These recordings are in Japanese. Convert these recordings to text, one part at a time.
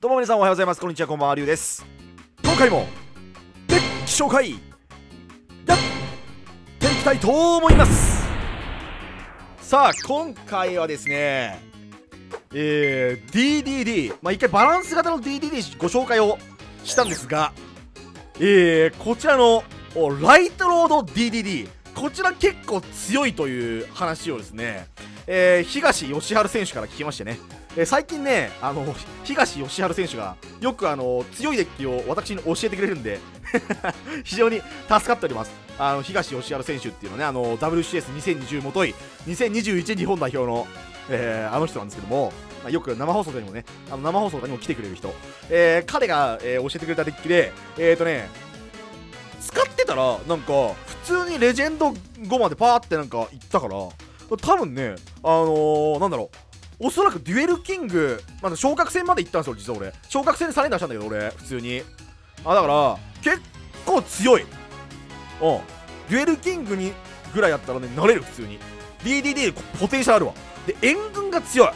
どうも皆さんおはようございます。こんにちはこんばんはりゅうです。今回もデッキ紹介やっていきたいと思います。さあ今回はですねえー、DDD まあ一回バランス型の DDD ご紹介をしたんですがえー、こちらのライトロード DDD こちら結構強いという話をですね、えー、東義治選手から聞きましてね。え、最近ね、あの、東義治選手が、よくあの、強いデッキを私に教えてくれるんで 非常に助かっております。あの、東義治選手っていうのはね、あの、WCS2020 もとい、2021日本代表の、えー、あの人なんですけども、まあ、よく生放送でもね、あの生放送でも来てくれる人、えー、彼が、えー、教えてくれたデッキで、えっ、ー、とね、使ってたら、なんか、普通にレジェンド5までパーってなんか行ったから、多分ね、あのー、なんだろう、おそらくデュエルキング、まだ昇格戦まで行ったんですよ、実は俺。昇格戦でサレンダーしたんだけど、俺、普通に。あ、だから、結構強い。うん。デュエルキングにぐらいやったらね、なれる、普通に。DDD ポテンシャルあるわ。で、援軍が強い。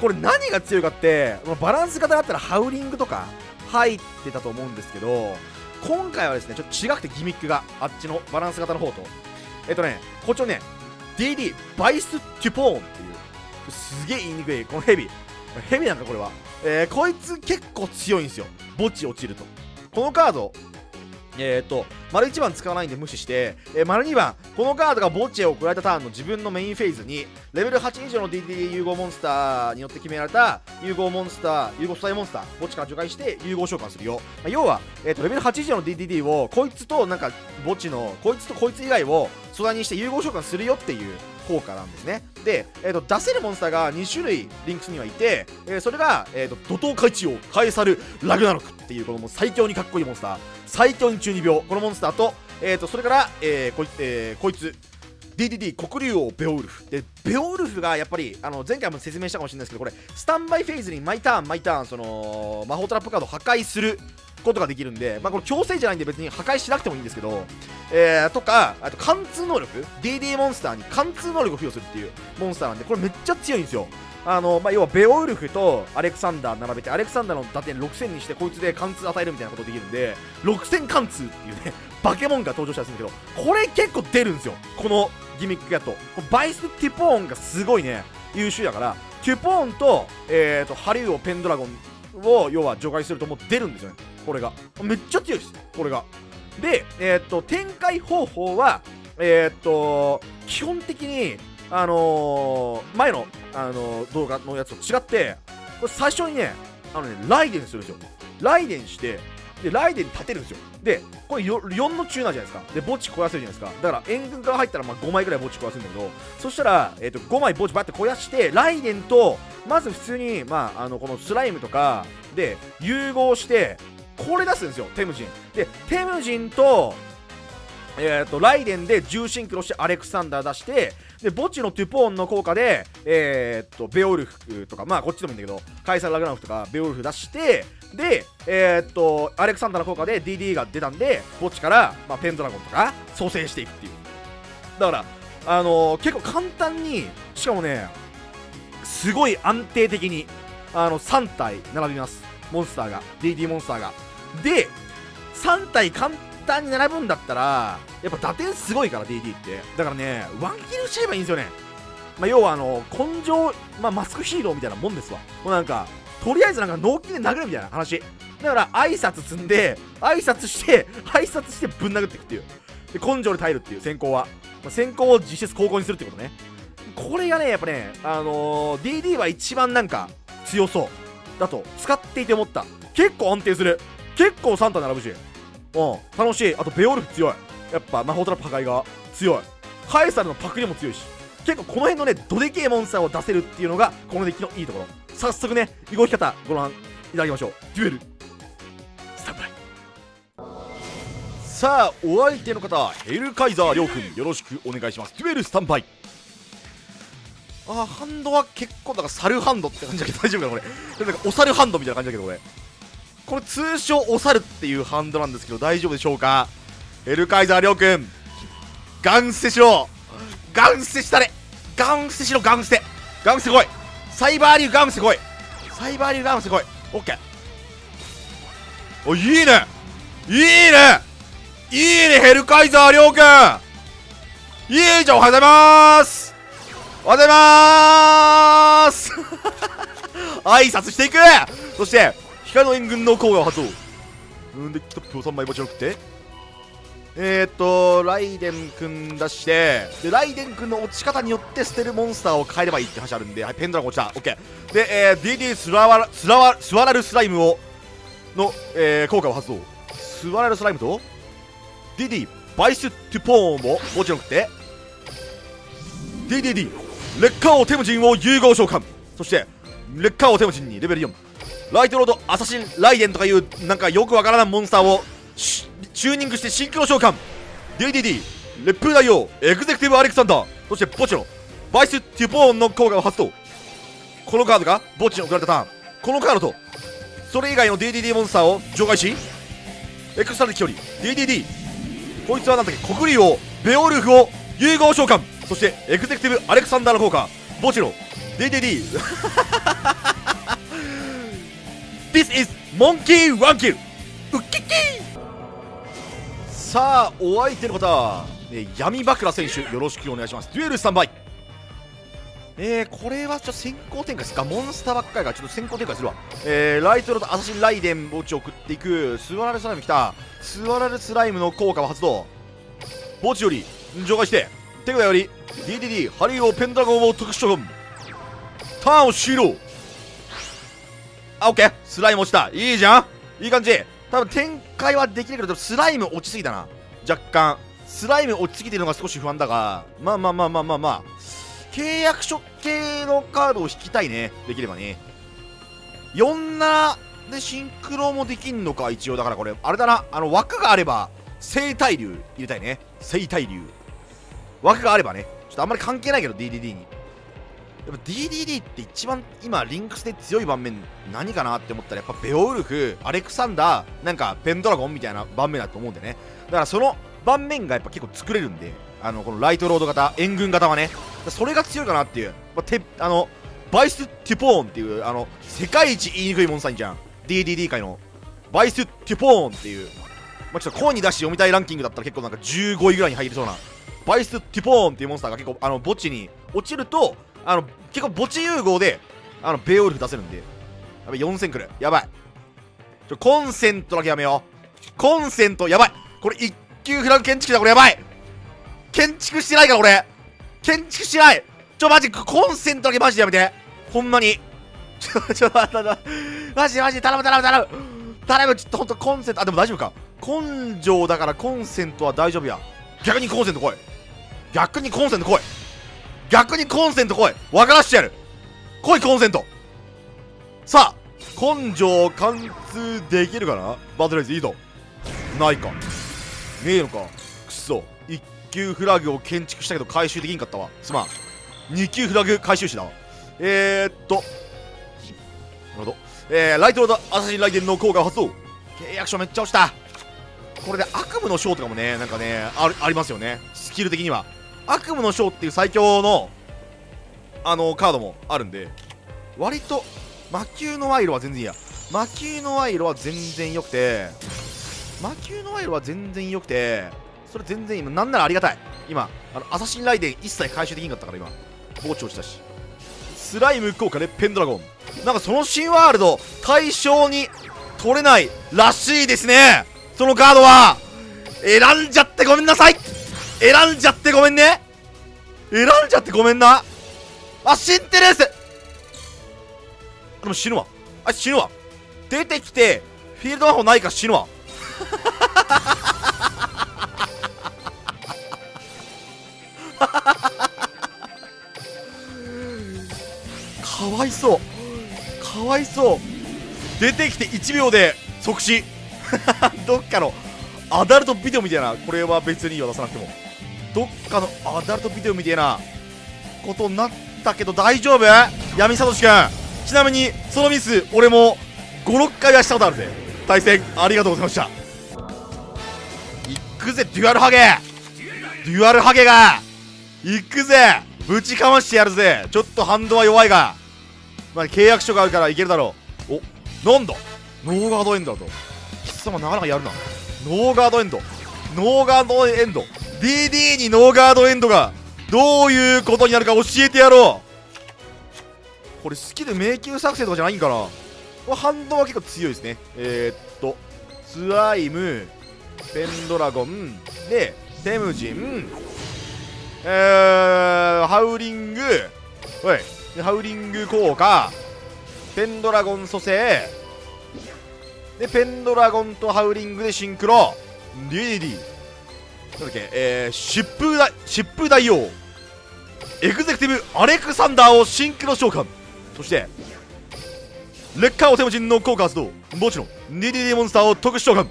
これ何が強いかって、バランス型だったらハウリングとか入ってたと思うんですけど、今回はですね、ちょっと違くてギミックが、あっちのバランス型の方と。えっとね、こっちのね、DD バイス・テュポーンっていうすげえ言いにくい。このヘビ。ヘビなんかこれは。えー、こいつ結構強いんですよ。墓地落ちると。このカード。えっ、ー、と、丸1番使わないんで無視して、えー、丸2番、このカードが墓地を送られたターンの自分のメインフェーズに、レベル8以上の DD 融合モンスターによって決められた融合モンスター、融合素体モンスター、墓地から除外して融合召喚するよ。まあ、要は、えーと、レベル8以上の DDD を、こいつとなんか墓地の、こいつとこいつ以外を素材にして融合召喚するよっていう効果なんですね。で、えーと、出せるモンスターが2種類リンクスにはいて、えー、それが、えーと、怒涛開地をカエサルラグナロクっていうこのもう最強にかっこいいモンスター。最強に中二病。このモンスターと,、えーと、それから、えーこいえー、こいつ DDD 黒竜王ベオウルフでベオウルフがやっぱりあの前回も説明したかもしれないですけどこれスタンバイフェーズに毎ターン毎ターンその魔法トラップカードを破壊することができるんで、まあ、これ強制じゃないんで別に破壊しなくてもいいんですけど、えー、とか、あと貫通能力、DD モンスターに貫通能力を付与するっていうモンスターなんで、これめっちゃ強いんですよ。あの、まあ、要はベオウルフとアレクサンダー並べて、アレクサンダーの打点6000にして、こいつで貫通与えるみたいなことできるんで、6000貫通っていうね、バケモンが登場したんですけど、これ結構出るんですよ。このギミックやと。バイス・テュポーンがすごいね、優秀だから、テュポーンと、えーと、ハリウオペンドラゴンを、要は除外するともう出るんですよね。これが。めっちゃ強いです。これが。で、えー、っと、展開方法は、えー、と、基本的に、あのー、前の、あのー、動画のやつと違って、これ最初にね、あのね、ライデンするんですよ。ライデンして、で、ライデン立てるんですよ。で、これ 4, 4のチューナーじゃないですか。で、墓地壊せるじゃないですか。だから、援軍から入ったらまあ5枚ぐらい墓地壊せるんだけど、そしたら、え、ー、と、5枚墓地バッて肥やして、ライデンと、まず普通に、まあ、あの、このスライムとかで融合して、これ出すんですよテムジンでテムジンとえーと、ライデンで重心クロしてアレクサンダー出してで墓地のトゥポーンの効果で、えーと、ベオルフとかまあこっちでもいいんだけどカイサル・ラグナフとかベオルフ出してで、えーと、アレクサンダーの効果で DD が出たんで墓地から、まあ、ペンドラゴンとか蘇生していくっていう。だからあのー、結構簡単にしかもねすごい安定的にあの3体並びます。モンスターが DD モンスターが。で3体簡単に並ぶんだったらやっぱ打点すごいから DD って。だからねワンキルしちゃえばいいんですよね。まあ、要はあの根性、まあ、マスクヒーローみたいなもんですわ。もうなんかとりあえずなんか脳筋で殴るみたいな話。だから挨拶積んで挨拶して挨拶してぶん殴っていくっていう。で根性で耐えるっていう先行は、まあ、先行を実質高校にするってことね。これがねやっぱねあのー、DD は一番なんか強そう。だと使っていて思った。結構安定する。結構サンタ並ぶし。うん。楽しい。あとベオルフ強い。やっぱ魔法トラップ破壊が強い。カエサルのパクリも強いし。結構この辺のねどでけえモンスターを出せるっていうのがこのデッキのいいところ。早速ね動き方ご覧いただきましょう。デュエル。スタンバイ。さあお相手の方ヘルカイザーりょうくん。よろしくお願いします。デュエルスタンバイ。あハンドは結構だからサルハンドって感じだけど大丈夫かなこれ。なんかお猿ハンドみたいな感じだけどこれ。これ通称お猿っていうハンドなんですけど大丈夫でしょうか？エルカイザーりょうくんガン捨てしろ。ガン捨てしたれ。ガン捨てしろガン捨てガン捨てこい。サイバーリューガン捨てこい。サイバーリューガン捨てこい。オッケー。おいいね。いいね。いいねヘルカイザーりょうくん。いいじゃんおはようございます。おはようございます。挨拶していく。そしての援軍の効果を発動うんでキトップを3枚持ちなくてえー、っとライデン君出してでライデン君の落ち方によって捨てるモンスターを変えればいいって話あるんで、はい、ペンドラゴン落ちた OK で、えー、DD スラワラスラワスワラルスライムをの、えー、効果を発動スワラルスライムと DD バイストゥポーンをもちろんくて DDD レッカー王テムジンを融合召喚そしてレッカー王テムジンにレベル4ライトロードアサシンライデンとかいうなんかよくわからないモンスターをチューニングしてシンクロ召喚。DDD レップル大王エグゼクティブアレクサンダー。そしてボチのバイステュポーンの効果を発動。このカードが墓地に送られたターン。このカードとそれ以外の DDD モンスターを除外しエクストラ距離 DDD こいつはなんだっけ国竜王ベオルフを融合召喚。そしてエグゼクティブアレクサンダーの効果。墓地の DDD This is Monkey One Kill ウッキッキさあお相手の方、ね、闇バクラ選手よろしくお願いします。デュエルスタンバイ。えー、これはちょっと先行展開ですか？モンスターばっかりがちょっと先行展開するわ。えー、ライトロとアサシンライデン墓地を送っていくスワラルスライム来た。スワラルスライムの効果を発動。墓地より除外して手札より DDD ハリーオペンダゴンを特殊処分。ターンを終了。あオッケースライム落ちた。いいじゃん。いい感じ。多分展開はできるけどスライム落ちすぎたな。若干。スライム落ちすぎてるのが少し不安だが。まあまあまあまあまあまあ。契約書系のカードを引きたいね。できればね。47でシンクロもできんのか一応だからこれ。あれだな。あの枠があれば生体流入れたいね。生体流枠があればね。ちょっとあんまり関係ないけど DDD に。やっぱ DDD って一番今リンクスで強い盤面何かなって思ったらやっぱベオウルフアレクサンダーなんかペンドラゴンみたいな盤面だと思うんでね。だからその盤面がやっぱ結構作れるんであのこのライトロード型援軍型はね。それが強いかなっていう、まあ、てあのバイス・テュポーンっていうあの世界一言いにくいモンスターじゃん。DDD 界の。バイス・テュポーンっていう、まあ、ちょっと声に出して読みたいランキングだったら結構なんか15位ぐらいに入りそうな。バイス・テュポーンっていうモンスターが結構あの墓地に落ちるとあの結構墓地融合であのベオルフ出せるんで。やばい4000くるやばい。ちょコンセントだけやめよう。コンセントやばい。これ1級フラグ建築だ。これやばい。建築してないから俺建築してない。ちょマジコンセントだけマジでやめて。ほんまに。ちょちょ待ってマジマジ頼む頼む頼む。頼むちょっとほんとコンセント。あでも大丈夫か。根性だからコンセントは大丈夫や。逆にコンセント来い。逆にコンセント来い。逆にコンセント来い。分からしてやる。来いコンセント。さあ根性貫通できるかな？バトルレイズいいぞないか。ねえのか？くそ。1級フラグを建築したけど回収できんかったわ。すまん。2級フラグ回収しだわ。えー、っと。なるほど。えー、ライトロードアサシンライデンの効果発動。契約書めっちゃ押した。これで悪夢のショーとかもねなんかねありますよね。スキル的には。悪夢のショーっていう最強のあのカードもあるんで割と魔球の賄賂は全然いいや魔球の賄賂は全然良くて魔球の賄賂は全然良くてそれ全然今なんならありがたい。今あのアサシンライデン一切回収できんかったから今。包丁したし。スライム効果でペンドラゴン。なんかその新ワールド対象に取れないらしいですね。そのカードは。選んじゃってごめんなさい。選んじゃってごめんね。選んじゃってごめんな。あシンテレース。でも死ぬわ。あ死ぬわ。出てきてフィールド魔法ないか死ぬわ。かわいそう。かわいそう。出てきて1秒で即死。どっかのアダルトビデオみたいな。これは別にいいよ出さなくても。どっかのアダルトビデオみたいなことになったけど大丈夫？闇聡くんちなみにそのミス俺も56回はしたことあるぜ。対戦ありがとうございました。いくぜデュアルハゲ。デュアルハゲが。いくぜ。ぶちかましてやるぜ。ちょっとハンドは弱いが。まあ契約書があるからいけるだろう。おなんだ？ノーガードエンドだと。貴様なかなかやるな。ノーガードエンド。ノーガードエンド。DD にノーガードエンドがどういうことになるか教えてやろう。これスキル迷宮作戦とかじゃないんかな。これ反動は結構強いですね。えー、っとスライムペンドラゴンでテムジンえー、ハウリングおいハウリング効果ペンドラゴン蘇生でペンドラゴンとハウリングでシンクロ。DD なんだっけえー、疾風大疾風大王エグゼクティブアレクサンダーをシンクロ召喚そしてレッカーオテムジンの効果発動もちろん DDD モンスターを特殊召喚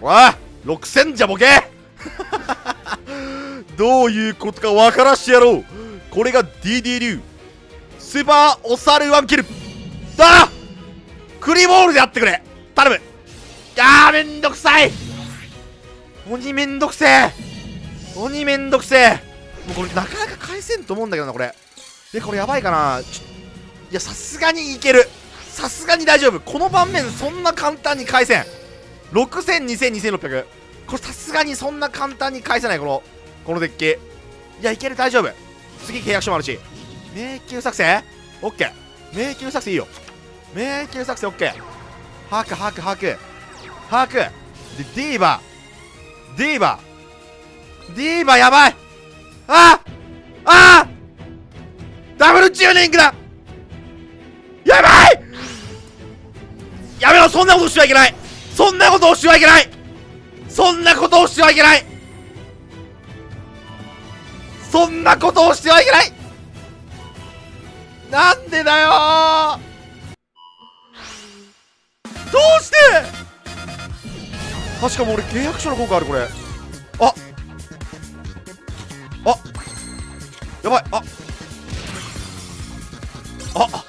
ほら6000じゃボケどういうことか分からしてやろうこれが DD 流スーパーお猿ワンキルだクリボールでやってくれ頼むあーめんどくさい鬼めんどくせえ。鬼めんどくせえ。もうこれなかなか返せんと思うんだけどなこれ。でこれやばいかな。いやさすがにいける。さすがに大丈夫。この盤面そんな簡単に返せん。60002600これさすがにそんな簡単に返せないこのこのデッキ。いやいける大丈夫。次契約書もあるし。迷宮作戦？オッケー。迷宮作戦いいよ。迷宮作戦オッケー。把握把握把握。把握。でディーバディーバ。ディーバやばい。ああダブルチューニングだ。やばい。やめろそんなことしてはいけない。そんなことをしてはいけない。そんなことをしてはいけない。そんなことをしてはいけない。なんでだよどうして確かも俺契約書の効果あるこれ。あ。あ。やばい。あ。あ。